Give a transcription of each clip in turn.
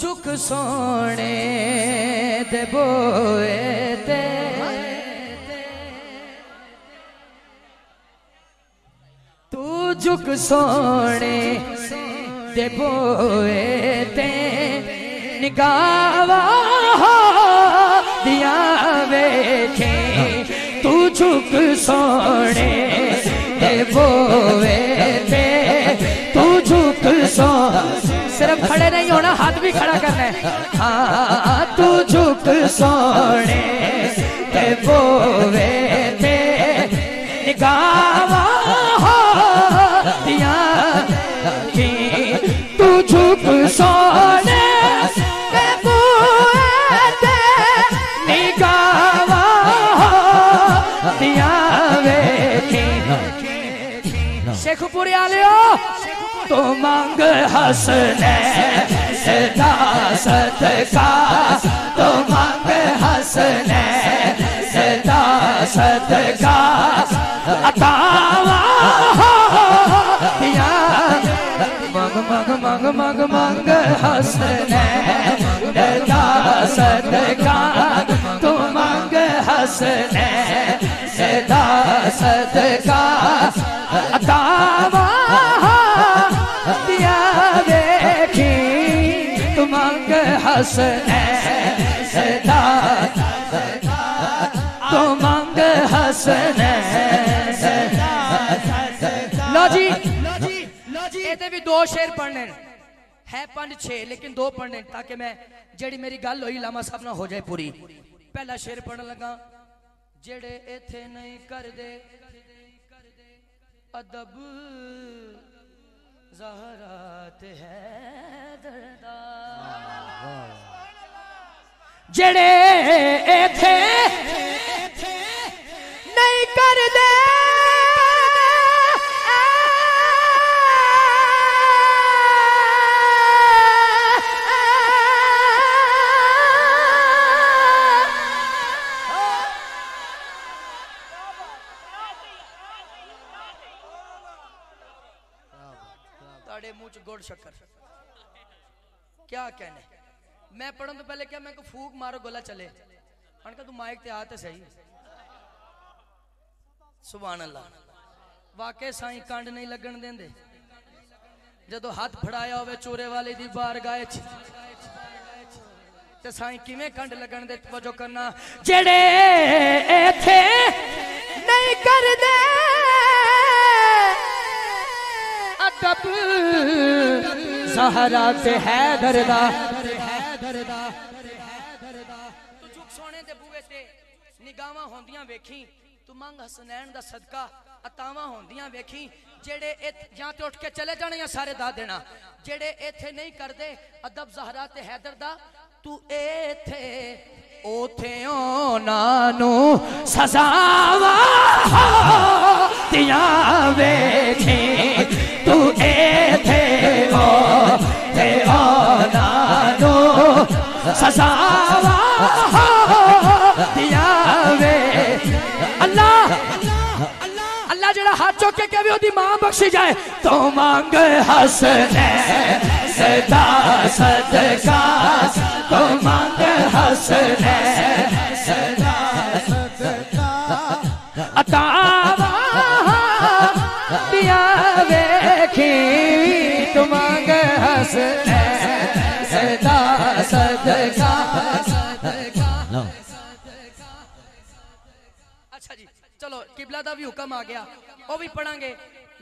झुक सोने दे बोए ते तू झुक सोने दे बोए ते निगावा दिया वेखे तू झुक सोने दे बोए ते तू झुक सो सिर्फ़ खड़े नहीं होना हाथ भी खड़ा करना है। हाँ तू झुक सोने दे बोए ते निगावा दिया की तू झुक सोने दे बोए ते निगावा दिया वेखी शेखपुरी आलियो। तो मांग हसने सदा सदका तो मांग हसने सदा सदका अतावा, या। मंग मंग मंग मंग मंग हसने सदा सदका तो मांग हसने सदा सदका अतावा हसने सदा तुम हसने लो जी ਇਹਦੇ ਵੀ ਦੋ ਸ਼ੇਰ ਪੜਨੇ ਨੇ ਹੈ ਪੰਜ 6 ਲੇਕਿਨ ਦੋ ਪੜਨੇ ਤਾਂ ਕਿ ਮੈਂ ਜਿਹੜੀ ਮੇਰੀ ਗੱਲ ਹੋਈ ਲਾਮਾ ਸਾਹਿਬ ਨਾਲ ਹੋ ਜਾਏ ਪੂਰੀ ਪਹਿਲਾ ਸ਼ੇਰ ਪੜਨ ਲੱਗਾ ਜਿਹੜੇ ਇੱਥੇ ਨਹੀਂ ਕਰਦੇ ਅਦਬ ਜ਼ਹਰਾਤ ਹੈ ਦਰਦਾ जड़े थे नहीं कर दे मुँह च गुड़ शक्कर। क्या कहने? मैं पढ़न तो पहले क्या मैं को फूक मारो गोला चले हन का तू माइक ते आते सही सुभान अल्लाह वाकई साईं कंड नहीं लगन देंदे ਜਦੋਂ ਹੱਥ ਫੜਾਇਆ ਹੋਵੇ ਚੋਰੇ ਵਾਲੇ ਦੀ ਬਾਰਗਾਹ 'ਚ ਤੇ ਸਾਈਂ ਕਿਵੇਂ ਕੰਡ ਲੱਗਣ ਦੇ ਤਵਜੋ ਕਰਨਾ ਜਿਹੜੇ ਇਥੇ ਨਹੀਂ ਕਰਦੇ ਅਦਬ ਜ਼ਹਰਾ ਤੇ ਹੈਦਰ ਦਾ ਤੂੰ ਝੁਕ ਸੋਨੇ ਦੇ ਬੂਏ ਤੇ ਨਿਗਾਹਾਂ ਹੁੰਦੀਆਂ ਵੇਖੀ ਤੂੰ ਮੰਗ ਹਸਨੈਨ ਦਾ ਸਦਕਾ ਅਤਾਵਾਂ ਹੁੰਦੀਆਂ ਵੇਖੀ ਜਿਹੜੇ ਇਥ- ਜਾਂ ਤੇ ਉੱਠ ਕੇ ਚਲੇ ਜਾਣੇ ਜਾਂ ਸਾਰੇ ਦਾ ਦੇਣਾ ਜਿਹੜੇ ਇੱਥੇ ਨਹੀਂ ਕਰਦੇ ਅਦਬ ਜ਼ਹਰਾ ਤੇ ਹੈਦਰ ਦਾ ਤੂੰ ਇੱਥੇ ਉਥੇ ਉਹਨਾਂ ਨੂੰ ਸਜ਼ਾਵਾ ਦੀਆਂ ਵੇਖੀ ਤੂੰ ਇੱਥੇ ਹੋ ਤੇ ਉਹਨਾਂ सदा वे अल्लाह अल्लाह जहिड़ा हाथ चो के उ मा बख्शी जाए। तो मांग हसने सदा सदका। तो मांग हसने सदा पिता का भी हुक्म आ गया। वह भी पढ़ा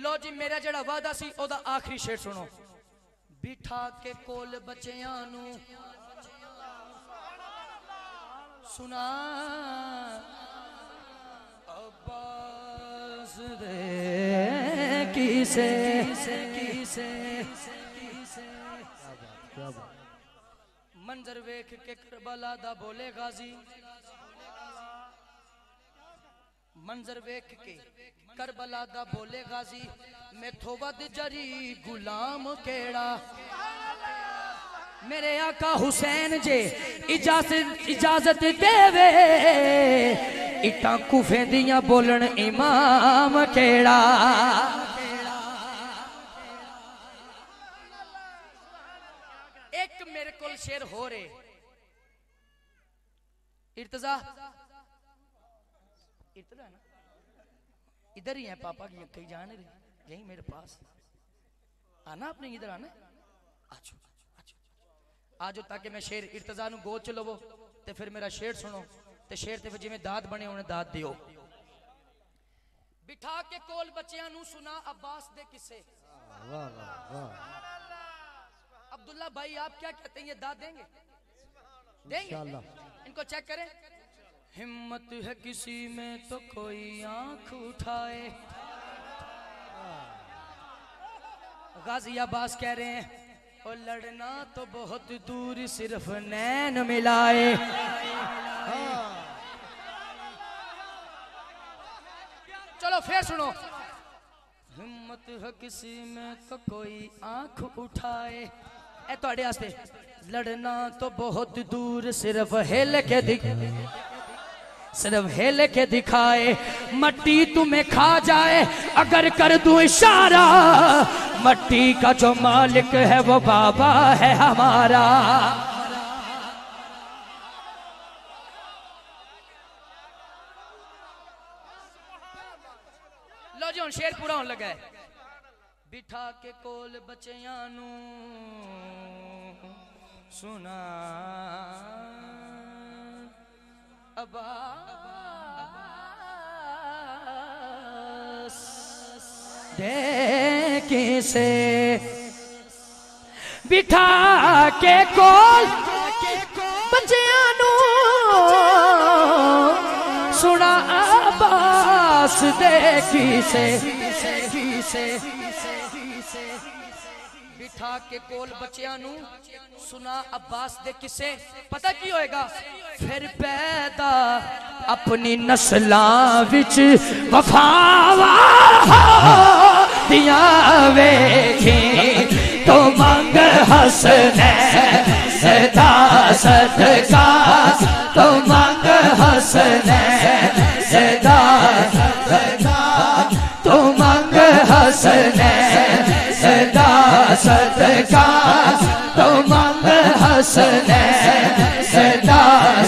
लो जी मेरा जरा वादा सी आखिरी शेर सुनो। बिठा के कोल बचिया सुना। मंजर वेख के करबला दा बोले गाजी मंजर वेख के करबला दा बोले गाजी मेथो जरी गुलाम केड़ा। मेरे आका हुसैन जे इजाज़त इजाज़त देवे, इटा कुफे दिया बोलन इमाम केड़ा। एक मेरे को शेर हो रे। इर्तजा है ना? इधर ही है पापा की कहीं जा नहीं रही। यही मेरे पास। आना आपने इधर आना। आजो आजो आजो। ताकि मैं शेर इर्तजा गोद च लवो ते फिर मेरा शेर सुनो। ते शेर ते फिर जिवें दाद बने उन्हें दाद दियो। बिठा के कोल बच्चियाँ सुना अब्बास दे वाह अब्दुल्ला भाई आप क्या कहते हैं? ये दाद देंगे? देंगे? इनको चेक करें। हिम्मत है किसी में तो कोई आँख उठाए। गाजी अब्बास कह रहे हैं और लड़ना तो बहुत दूर सिर्फ़ नैन मिलाए। हाँ। चलो फिर सुनो। हिम्मत है किसी में तो कोई आँख उठाए। ए थोड़े तो लड़ना तो बहुत दूर सिर्फ़ हिल के दिख सिर्फ़ हेल के दिखाए, मट्टी तुम्हें खा जाए, अगर कर दू इशारा। मट्टी का जो मालिक है वो बाबा है हमारा। लो जो शेर पूरा होने लगा बिठा के कोल बचिया सुना। ਸੁਣਾ अब्बास दे किसे बिठा के कोल बच्चियाँ सुना अब्बास दे किसे जा के कोल बच्चा सुना अब्बास दे किसे पता की होएगा? फिर पैदा अपनी नस्ला बिच वफावे तो मंग हसने सदा सदका। तो मंग हसने सदा सदका। तो मंग हसने हसने सदा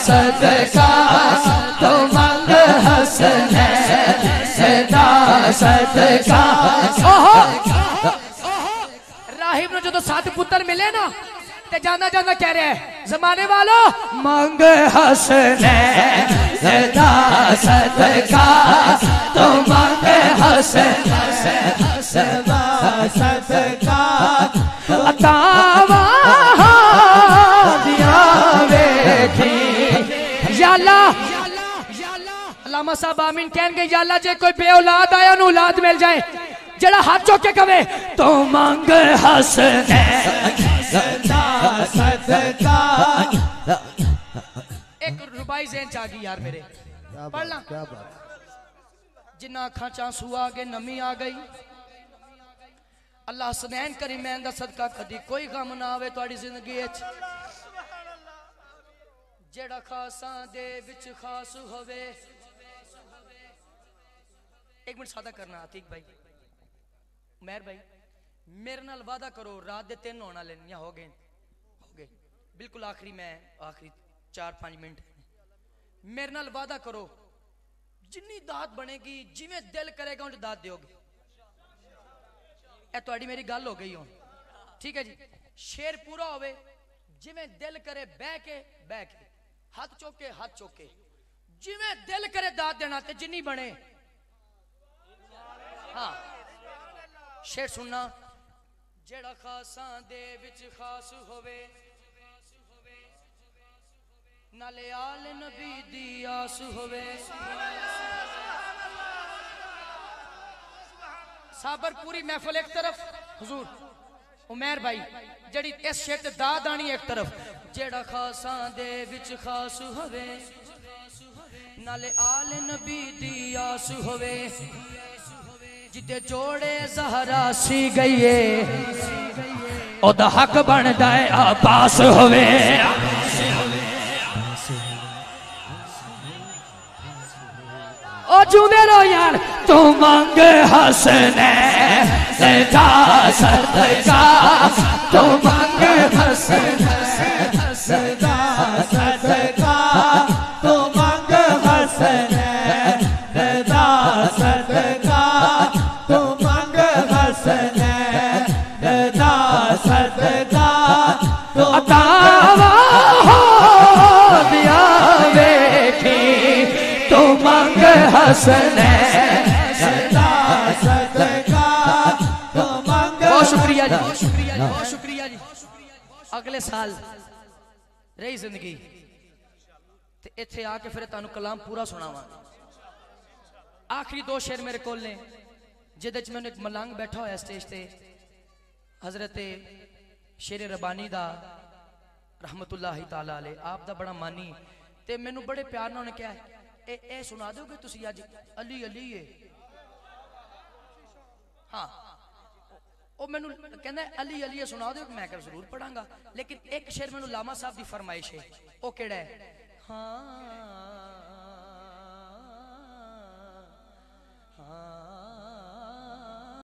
सदका तो मंग हसने सदा सदका। राहिब ने जो तो सात पुत्र मिले ना ते जाना जाना कह रहे हैं जमाने वालों। मंग हसने सदा सदका तो मंग हसने सदा सदका। अतावा औलाद आया औलाद मिल जाए। हाथ चौके कवे तो हस एक आ यार मेरे। क्या बात जिन्ना अखा चांसू आ गए, नमी आ गई। अल्लाह सुनैन करी, मैं सदका कदी कोई गम ना आवे थोड़ी ज़िंदगी ਜਿਹੜਾ ਖਾਸਾਂ ਦੇ ਵਿੱਚ ਖਾਸ ਹੋਵੇ ਇੱਕ ਮਿੰਟ ਸਾਦਾ ਕਰਨਾ ਆਤਿਕ ਭਾਈ ਮੇਰ ਭਾਈ ਮੇਰੇ ਨਾਲ ਵਾਦਾ ਕਰੋ ਰਾਤ ਦੇ 3 ਹੋਣ ਵਾਲੇ ਜਾਂ ਹੋ ਗਏ ਹੋ ਗਏ ਬਿਲਕੁਲ ਆਖਰੀ ਮੈਂ ਆਖਰੀ 4-5 ਮਿੰਟ ਮੇਰੇ ਨਾਲ ਵਾਦਾ ਕਰੋ ਜਿੰਨੀ ਦਾਤ ਬਣੇਗੀ ਜਿਵੇਂ ਦਿਲ ਕਰੇਗਾ ਉਹ ਦਾਤ ਦਿਓਗੇ ਇਹ ਤੁਹਾਡੀ ਮੇਰੀ ਗੱਲ ਹੋ ਗਈ ਹੁਣ ਠੀਕ ਹੈ ਜੀ ਸ਼ੇਰ ਪੂਰਾ ਹੋਵੇ ਜਿਵੇਂ ਦਿਲ ਕਰੇ ਬਹਿ ਕੇ ਬਹਿ ਕੇ ਹੱਥ ਚੁੱਕ ਕੇ ਹੱਥ ਚੁੱਕ ਕੇ ਜਿਵੇਂ ਦਿਲ ਕਰੇ ਦਾਤ ਦੇਣਾ ਤੇ ਜਿੰਨੀ ਬਣੇ ਹਾਂ ਸ਼ੇਰ ਸੁਣਨਾ ਜਿਹੜਾ ਖਾਸਾਂ ਦੇ ਵਿੱਚ ਖਾਸ ਹੋਵੇ ਨਾਲੇ ਆਲ ਨਬੀ ਦੀ ਆਸ ਹੋਵੇ ਸਾਬਰ ਪੂਰੀ ਮਹਿਫਲ ਇੱਕ ਤਰਫ ਹਜ਼ੂਰ ਉਮਰ ਭਾਈ ਜਿਹੜੀ ਇਸ ਸ਼ੇਰ ਤੇ ਦਾਦ ਆਣੀ ਇੱਕ ਤਰਫ जेड़ा खासा दे विच खास हवे, नाले आल नबी दी आस हवे, जिते जोड़े जहरा सी गई है ओदा हक बन दाए आपास हवे। ओ झूमे यार तू मंग हसने जा सदका तू मंग हसने। हसदा सदका तो मंग हसन रदा सदका तो मंग हसन रदा सदका तो तावा हो सदा सदका तो मंग बहुत शुक्रिया जी हाँ। बहुत शुक्रिया जी बहुत शुक्रिया जी। अगले साल रही ज़िंदगी। इतने आके फिर तुम कलाम पूरा सुनाव। आखिरी दो शेर मेरे को जिद मैंने मलंग बैठा हुआ स्टेज पर हज़रत शेर रबानी का रहमतुल्ला तला आप का बड़ा मानी। तो मैं बड़े प्यार ने उन्हें क्या ए, सुना दो कि अली अली हाँ। मैं कहना अली अली सुना दो मैं कल ज़रूर पढ़ा लेकिन एक शेर मैं लामा साहब की फरमाइश है वह केड़ा हाँ हाँ